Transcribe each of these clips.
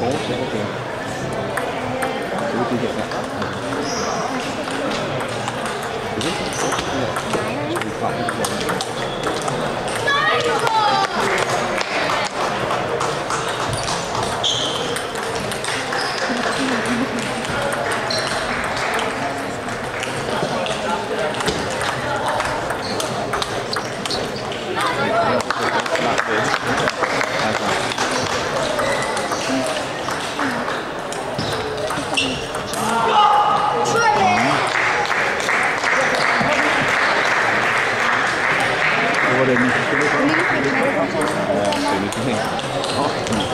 phố sẽ được chủ chủ tịch det är mycket. Ja, det är mycket.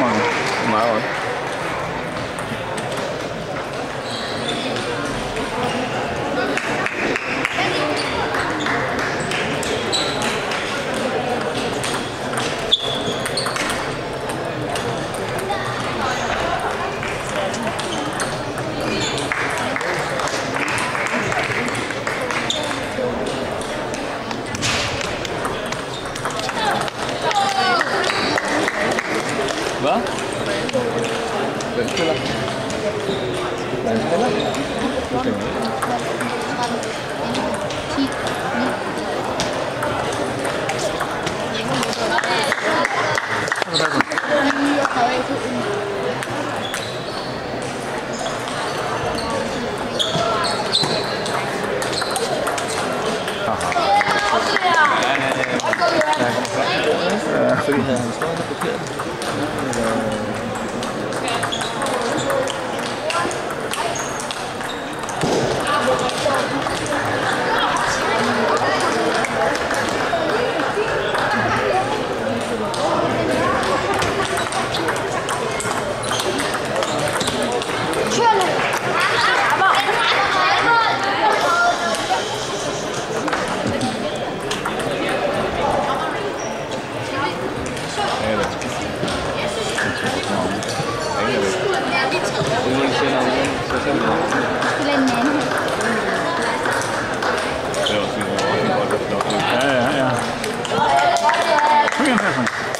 mà mở rồi Dankeschön.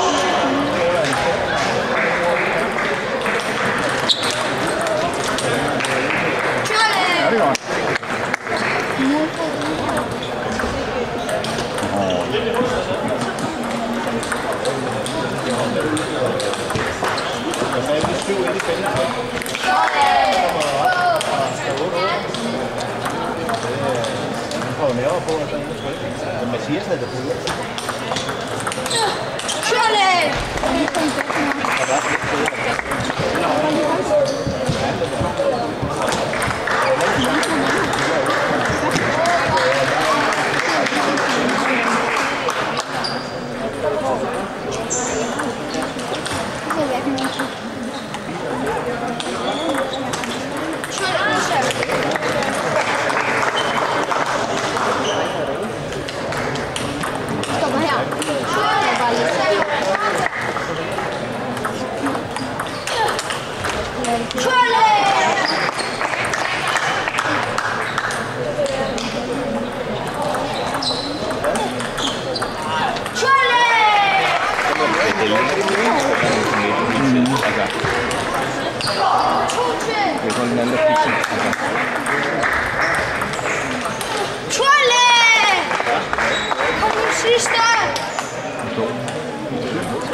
The de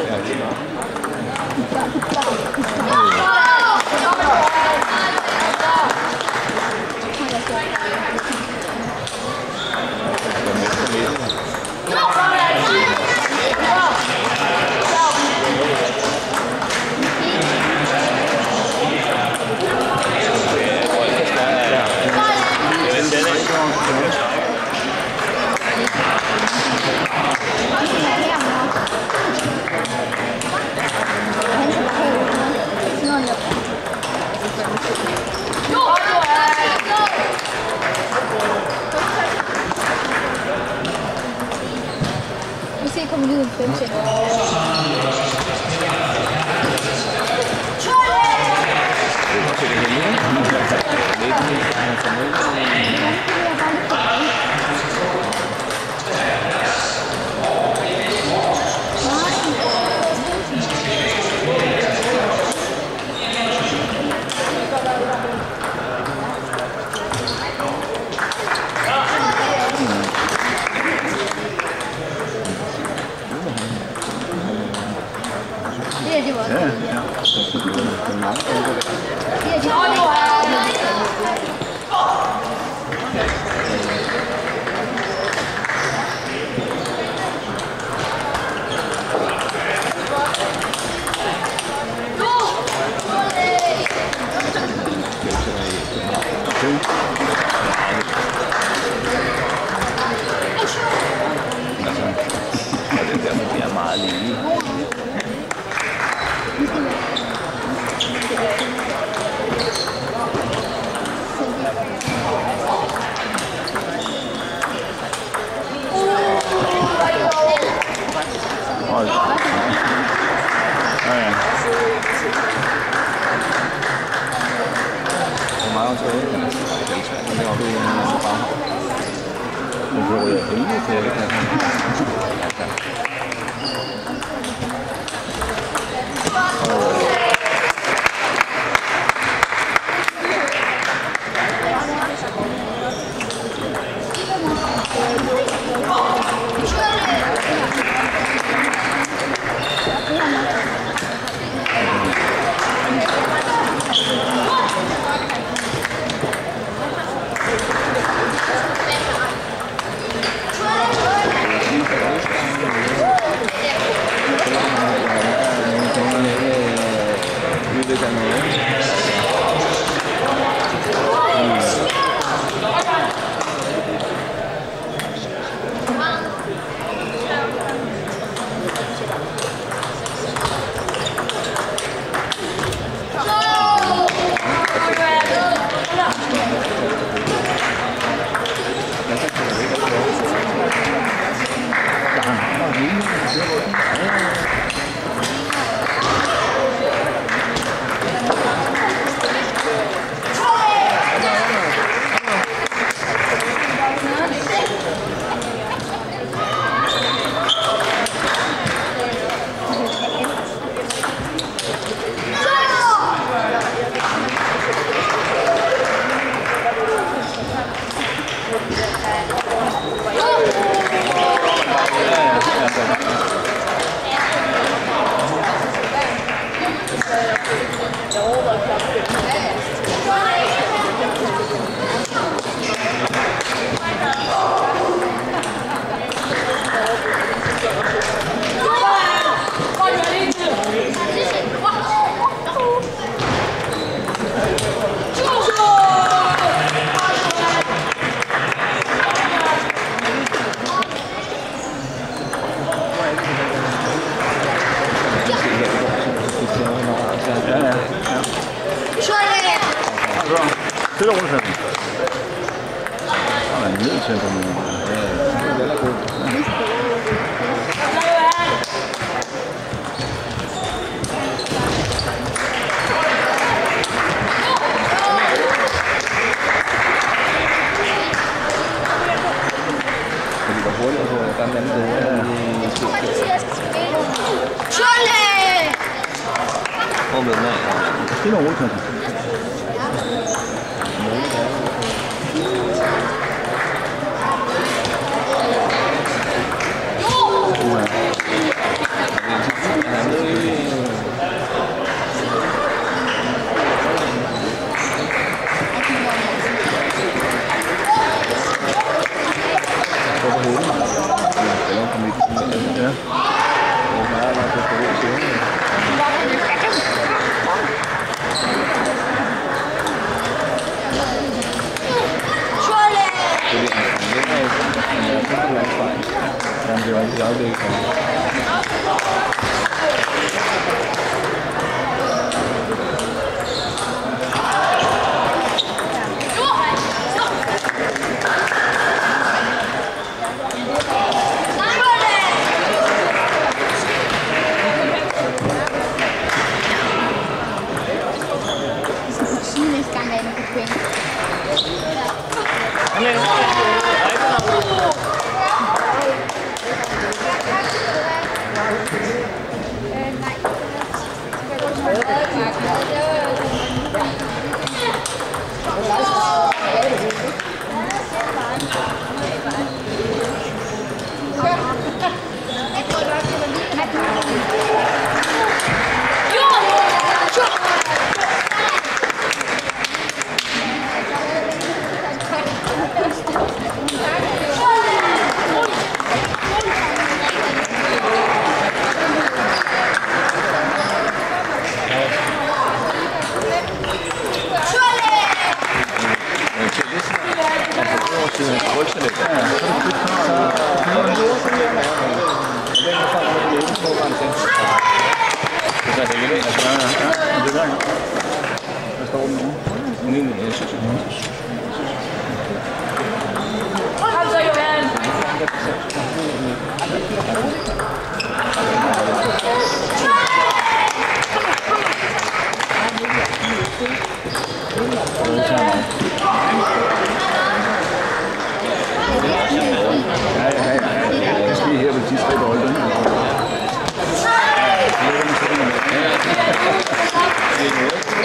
É 我们就是团结。你懂我意思吗？ja, ja. Det er der, jeg står den nu. Jeg synes, jeg